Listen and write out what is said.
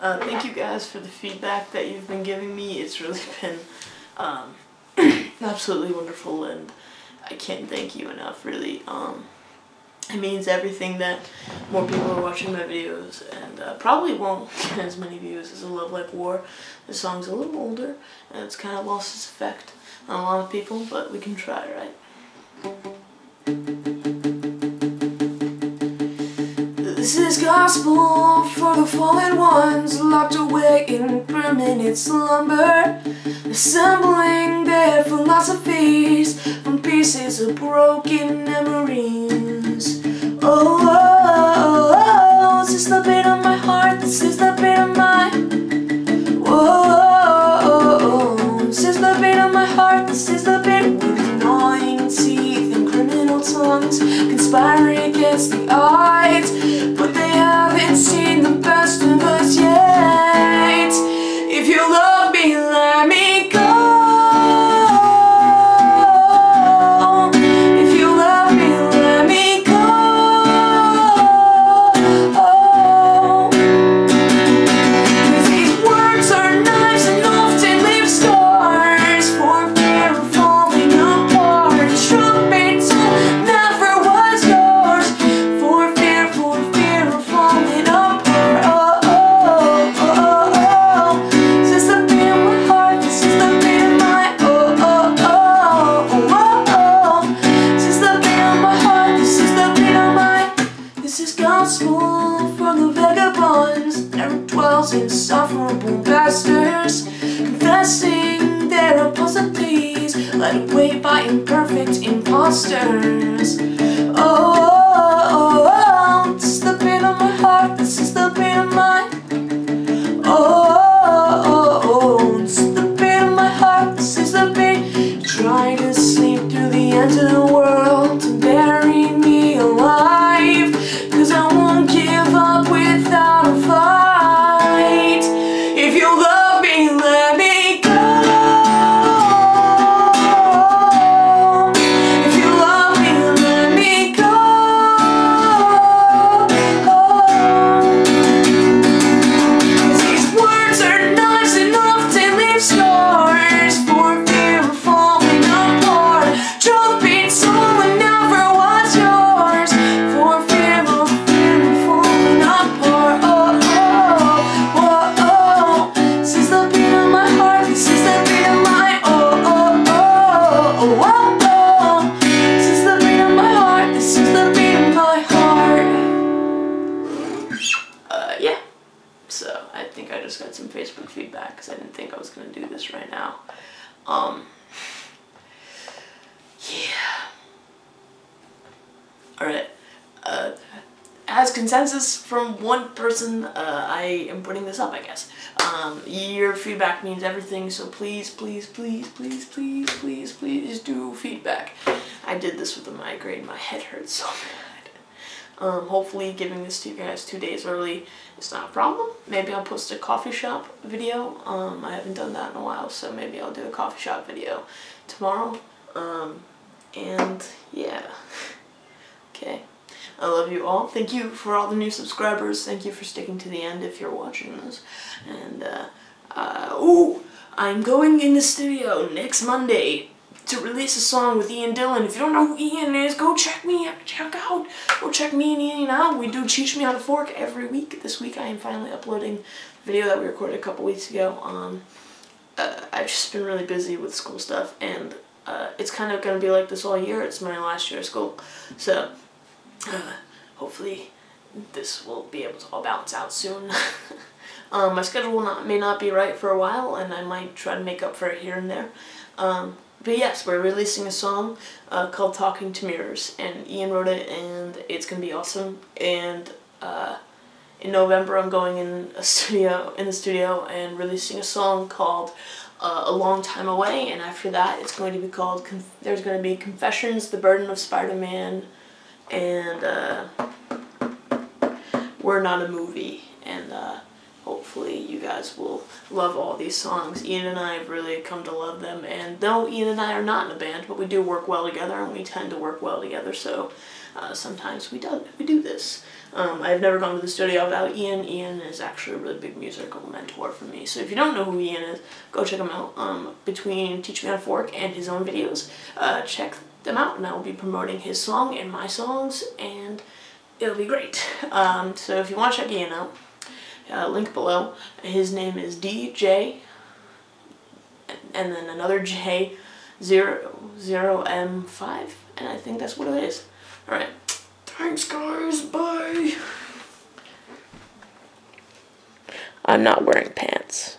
guys for the feedback that you've been giving me. It's really been um, absolutely wonderful, and I can't thank you enough. Really, um, it means everything that more people are watching my videos, and uh, probably won't get as many views as a Love Like War. The song's a little older, and it's kind of lost its effect on a lot of people, but we can try, right? This is gospel for the fallen ones locked away in permanent slumber, assembling their philosophies from pieces of broken memories. Oh, oh, conspiring against the odds, but they haven't seen the best of us yet. Bastards, confessing their apostasy, led away by imperfect imposters. Oh, oh, oh, oh, this is the beat of my heart. This is the beat of my. Heart. This is the beat of my heart Uh yeah. So I think I just got some Facebook feedback because I didn't think I was gonna do this right now. Um Yeah. Alright. Uh, as consensus from one person, uh, I am putting this up. I guess. Um, your feedback means everything. So please, please, please, please, please, please, please do feedback. I did this with a migraine. My head hurts so bad. Um, hopefully giving this to you guys two days early is not a problem. Maybe I'll post a coffee shop video. Um, I haven't done that in a while, so maybe I'll do a coffee shop video tomorrow. Um, and yeah. Okay. I love you all. Thank you for all the new subscribers. Thank you for sticking to the end if you're watching this. And, uh, uh, ooh, I'm going in the studio next Monday to release a song with Ian Dillon. If you don't know who Ian is, go check me out. Check out. Go check me and Ian out. We do Teach Me How to Fork every week. This week I am finally uploading a video that we recorded a couple weeks ago. Um, uh, I've just been really busy with school stuff, and uh, it's kind of going to be like this all year. It's my last year of school. So, hopefully this will be able to all balance out soon. um, my schedule will not, may not be right for a while, and I might try to make up for it here and there. Um, but yes, we're releasing a song uh, called "Talking to Mirrors," and Ian wrote it, and it's gonna be awesome. And uh, in November, I'm going in a studio in the studio and releasing a song called uh, "A Long Time Away," and after that, it's going to be called. Conf- there's going to be "Confessions: The Burden of Spider-Man," and uh, "We're Not a Movie," and uh, hopefully you guys will love all these songs. Ian and I have really come to love them, and though Ian and I are not in a band, but we do work well together, and we tend to work well together. So uh, sometimes we do we do this. Um, I've never gone to the studio without Ian. Ian is actually a really big musical mentor for me. So if you don't know who Ian is, go check him out. Um, between Teach Me on Fork and his own videos, uh, check them out, and I will be promoting his song and my songs, and it'll be great. Um, so if you want to check Ian out, uh, link below. His name is DJ, and then another J, zero zero M five, and I think that's what it is. All right. Thanks, guys. Bye. I'm not wearing pants.